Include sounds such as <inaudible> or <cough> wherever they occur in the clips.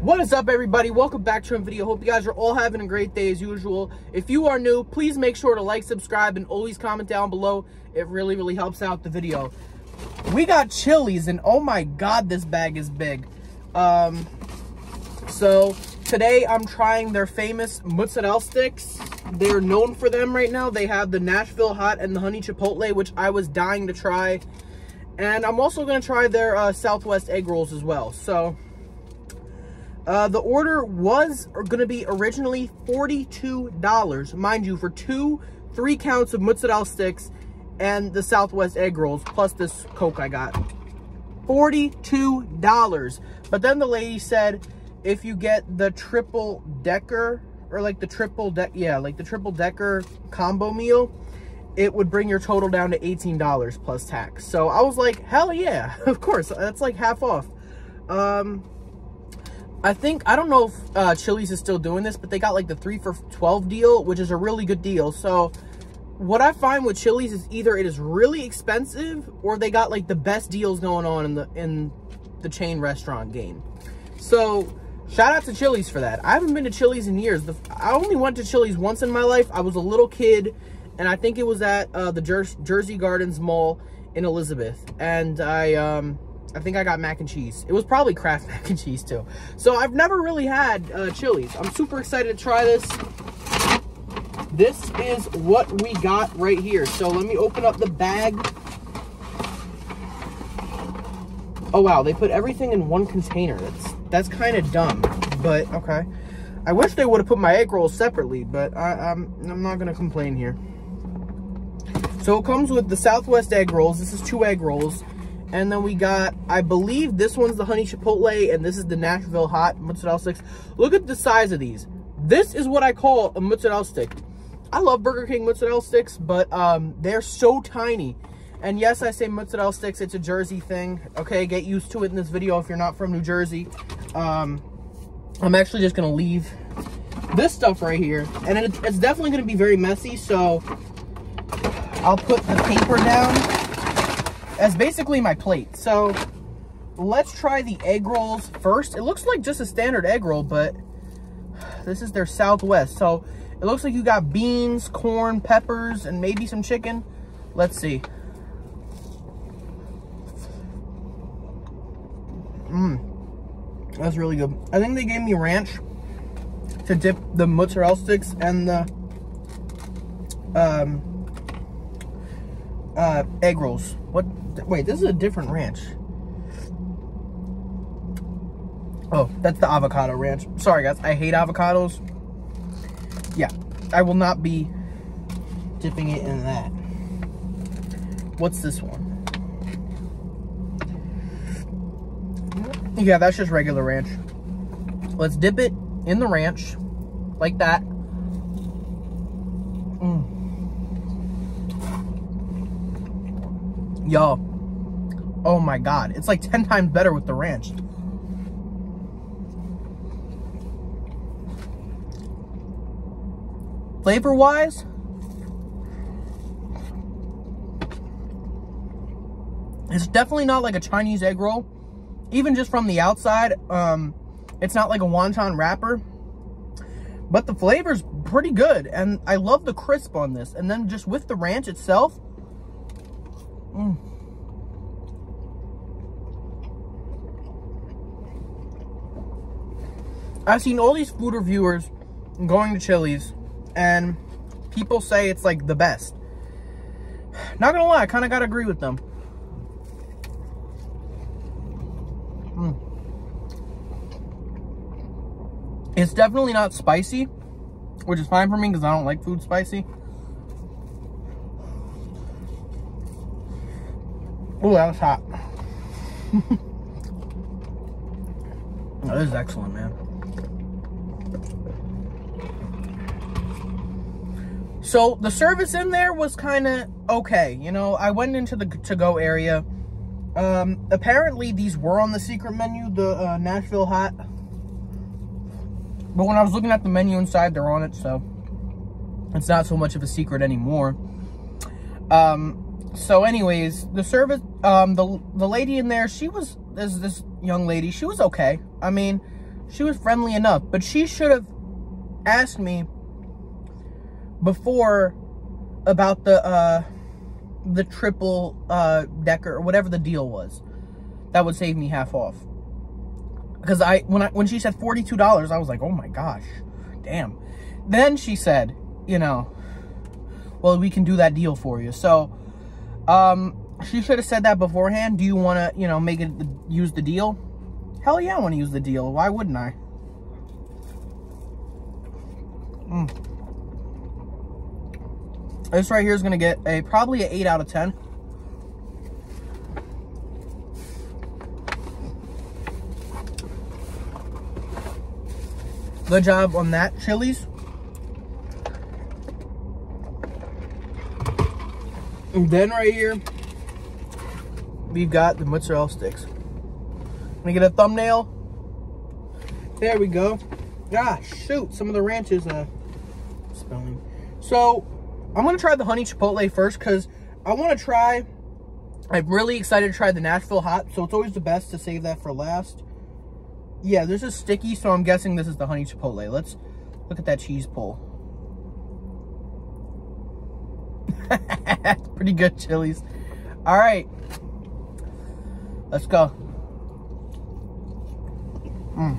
What is up, everybody? Welcome back to a video. Hope you guys are all having a great day as usual. If you are new, please make sure to like, subscribe, and always comment down below. It really, really helps out the video. We got Chili's, and oh my god, this bag is big. Um, so, today I'm trying their famous mozzarella sticks. They're known for them right now. They have the Nashville Hot and the Honey Chipotle, which I was dying to try. And I'm also going to try their uh, Southwest egg rolls as well. So, uh, the order was going to be originally $42, mind you, for two three counts of mozzarella sticks and the Southwest egg rolls, plus this Coke I got. $42. But then the lady said, if you get the triple decker, or like the triple deck, yeah, like the triple decker combo meal, it would bring your total down to $18 plus tax. So I was like, hell yeah, <laughs> of course, that's like half off. Um, I think, I don't know if uh, Chili's is still doing this, but they got like the 3 for 12 deal, which is a really good deal. So, what I find with Chili's is either it is really expensive or they got like the best deals going on in the in the chain restaurant game. So, shout out to Chili's for that. I haven't been to Chili's in years. The, I only went to Chili's once in my life. I was a little kid, and I think it was at uh, the Jer Jersey Gardens Mall in Elizabeth. And I... um I think I got mac and cheese. It was probably Kraft <laughs> mac and cheese too. So I've never really had uh, Chili's. I'm super excited to try this. This is what we got right here. So let me open up the bag. Oh wow, they put everything in one container. That's that's kind of dumb, but okay. I wish they would have put my egg rolls separately, but I, I'm I'm not gonna complain here. So it comes with the Southwest egg rolls. This is two egg rolls. And then we got, I believe this one's the honey chipotle and this is the Nashville hot mozzarella sticks. Look at the size of these. This is what I call a mozzarella stick. I love Burger King mozzarella sticks, but um, they're so tiny. And yes, I say mozzarella sticks, it's a Jersey thing. Okay, get used to it in this video if you're not from New Jersey. Um, I'm actually just gonna leave this stuff right here. And it's definitely gonna be very messy, so I'll put the paper down as basically my plate. So let's try the egg rolls first. It looks like just a standard egg roll, but this is their Southwest. So it looks like you got beans, corn, peppers, and maybe some chicken. Let's see. Mmm, that's really good. I think they gave me ranch to dip the mozzarella sticks and the um, uh, egg rolls. What? Wait, this is a different ranch. Oh, that's the avocado ranch. Sorry, guys. I hate avocados. Yeah, I will not be dipping it in that. What's this one? Yeah, that's just regular ranch. Let's dip it in the ranch like that. Yo. Oh my god. It's like 10 times better with the ranch. Flavor wise, it's definitely not like a Chinese egg roll. Even just from the outside, um, it's not like a wonton wrapper. But the flavor's pretty good. And I love the crisp on this. And then just with the ranch itself, Mm. I've seen all these food reviewers going to Chili's and people say it's like the best. Not gonna lie, I kind of gotta agree with them. Mm. It's definitely not spicy, which is fine for me because I don't like food spicy. Oh, that was hot. <laughs> that is excellent, man. So the service in there was kind of okay. You know, I went into the to-go area. Um, apparently these were on the secret menu, the uh, Nashville Hot. But when I was looking at the menu inside, they're on it, so it's not so much of a secret anymore. Um, so anyways, the service, um, the, the lady in there, she was, this this young lady, she was okay. I mean, she was friendly enough, but she should have asked me before about the uh the triple uh decker or whatever the deal was. That would save me half off. Because I when I when she said $42, I was like, "Oh my gosh. Damn." Then she said, you know, well, we can do that deal for you. So, um, she should have said that beforehand. Do you want to, you know, make it, use the deal? Hell yeah, I want to use the deal. Why wouldn't I? Mm. This right here is going to get a probably an 8 out of 10. Good job on that, Chili's. And then right here, we've got the mozzarella sticks. Let me get a thumbnail. There we go. Ah, shoot, some of the ranch is uh, spelling. So, I'm going to try the honey chipotle first because I want to try, I'm really excited to try the Nashville hot, so it's always the best to save that for last. Yeah, this is sticky, so I'm guessing this is the honey chipotle. Let's look at that cheese pull. <laughs> Pretty good Chili's. All right. Let's go. Mm.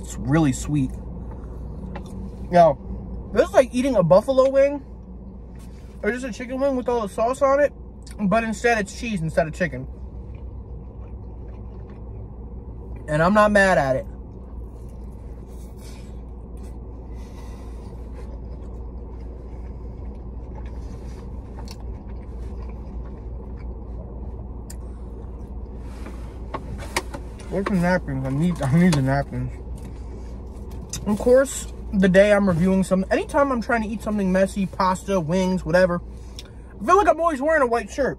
It's really sweet. Yo, this is like eating a buffalo wing or just a chicken wing with all the sauce on it, but instead it's cheese instead of chicken. And I'm not mad at it. Where's the napkins? I need I need the napkins. Of course, the day I'm reviewing some anytime I'm trying to eat something messy, pasta, wings, whatever, I feel like I'm always wearing a white shirt.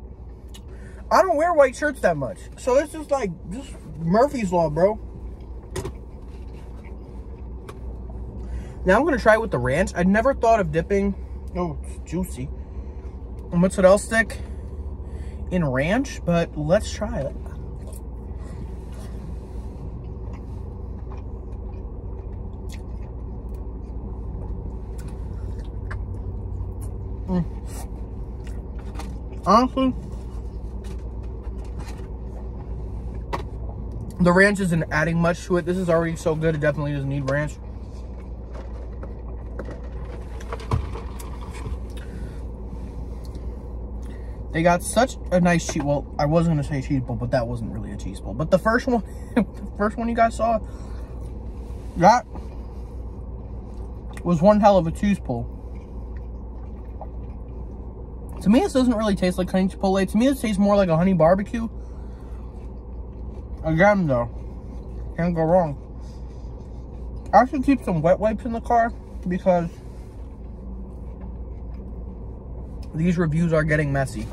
I don't wear white shirts that much. So it's just like just Murphy's Law, bro. Now I'm gonna try it with the ranch. I'd never thought of dipping. Oh, it's juicy. A mozzarella stick in ranch, but let's try it. Mm. Honestly, the ranch isn't adding much to it. This is already so good, it definitely doesn't need ranch. They got such a nice cheese. Well, I was gonna say cheese bowl, but that wasn't really a cheese bowl. But the first one, <laughs> the first one you guys saw, that was one hell of a cheese pull. To me, this doesn't really taste like honey chipotle. To me, this tastes more like a honey barbecue. Again, though, can't go wrong. I should keep some wet wipes in the car because these reviews are getting messy.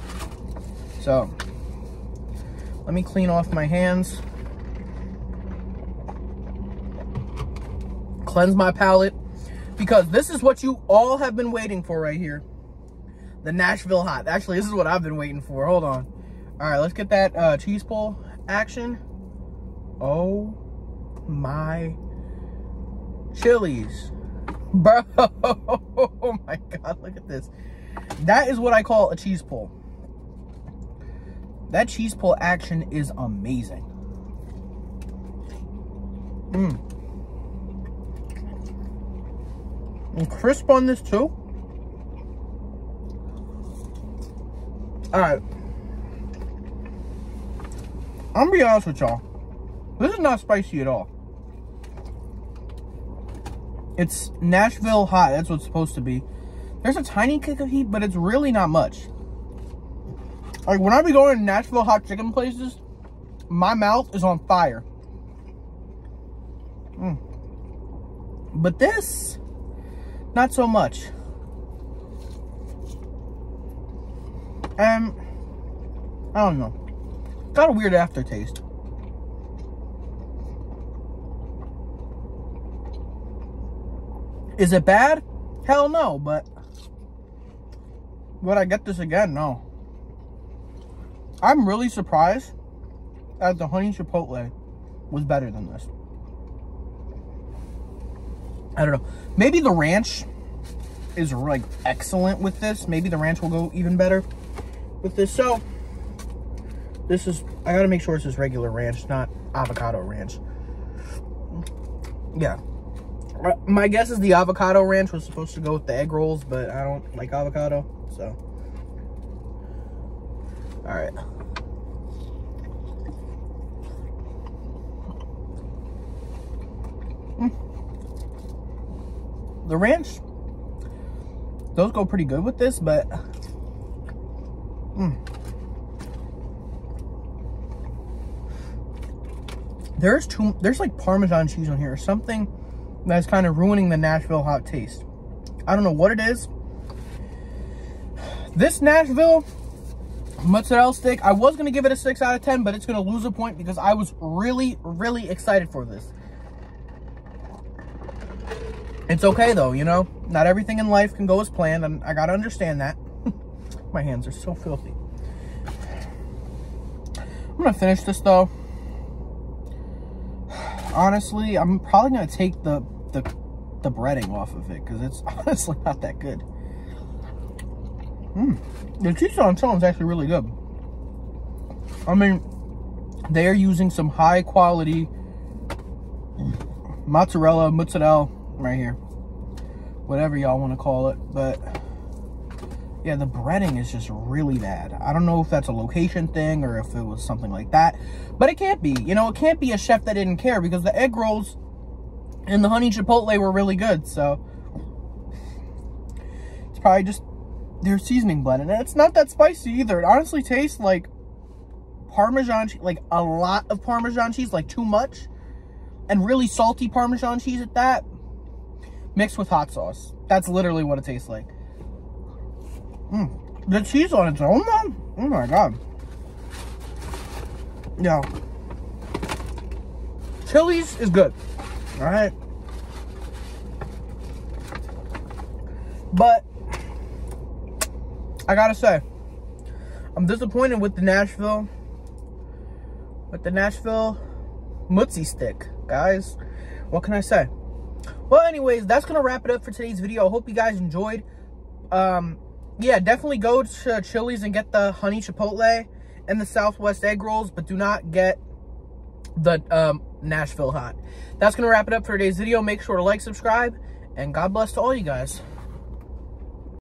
So, let me clean off my hands. Cleanse my palate because this is what you all have been waiting for right here the Nashville hot. Actually, this is what I've been waiting for. Hold on. All right, let's get that uh, cheese pull action. Oh my Chili's. <laughs> Bro, oh my God, look at this. That is what I call a cheese pull. That cheese pull action is amazing. Mmm. And crisp on this too. All right. I'm gonna be honest with y'all. This is not spicy at all. It's Nashville hot. That's what it's supposed to be. There's a tiny kick of heat, but it's really not much. Like, when I be going to Nashville hot chicken places, my mouth is on fire. Mm. But this, not so much. And I don't know. Got a weird aftertaste. Is it bad? Hell no, but would I get this again? No. I'm really surprised that the honey chipotle was better than this. I don't know. Maybe the ranch is like excellent with this. Maybe the ranch will go even better with this. So this is, I gotta make sure this is regular ranch, not avocado ranch. Yeah. My guess is the avocado ranch was supposed to go with the egg rolls, but I don't like avocado, so. All right. Mm. The ranch, those go pretty good with this, but there's too there's like parmesan cheese on here or something that's kind of ruining the nashville hot taste. I don't know what it is. This nashville mozzarella stick i was going to give it a 6 out of 10 but it's going to lose a point because i was really really excited for this. It's okay though you know? Not everything in life can go as planned and i gotta understand that. <laughs> My hands are so filthy. I'm gonna finish this though honestly, I'm probably gonna take the the the breading off of it because it's <laughs> honestly not that good. Mm. The cheese on its own is actually really good. I mean, they're using some high quality mozzarella, mozzarella right here. Whatever y'all want to call it. But yeah, the breading is just really bad. I don't know if that's a location thing or if it was something like that. But it can't be. You know, it can't be a chef that didn't care because the egg rolls and the honey chipotle were really good. So it's probably just their seasoning blend. And it's not that spicy either. It honestly tastes like Parmesan, like a lot of Parmesan cheese, like too much. And really salty Parmesan cheese at that, mixed with hot sauce. That's literally what it tastes like. Mm. The cheese on its own, though? Oh my god. Yeah. Chili's is good. Alright. But, I gotta say, I'm disappointed with the Nashville, with the Nashville Mootsie stick, guys. What can I say? Well, anyways, that's to wrap it up for today's video. I hope you guys enjoyed. Um, yeah, definitely go to Chili's and get the honey chipotle and the Southwest egg rolls, but do not get the um, Nashville hot. That's going to wrap it up for today's video. Make sure to like, subscribe, and God bless to all you guys.